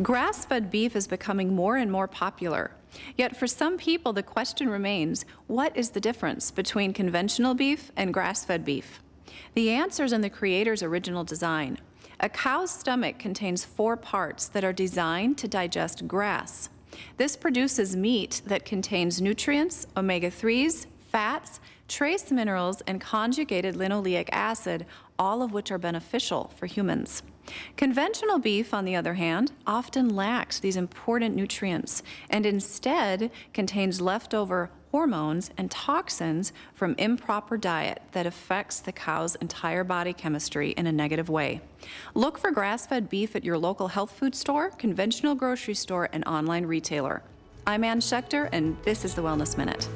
Grass fed beef is becoming more and more popular. Yet for some people, the question remains what is the difference between conventional beef and grass fed beef? The answer is in the Creator's original design. A cow's stomach contains four parts that are designed to digest grass. This produces meat that contains nutrients, omega 3s, fats, trace minerals, and conjugated linoleic acid, all of which are beneficial for humans. Conventional beef, on the other hand, often lacks these important nutrients and instead contains leftover hormones and toxins from improper diet that affects the cow's entire body chemistry in a negative way. Look for grass-fed beef at your local health food store, conventional grocery store, and online retailer. I'm Ann Schechter, and this is the Wellness Minute.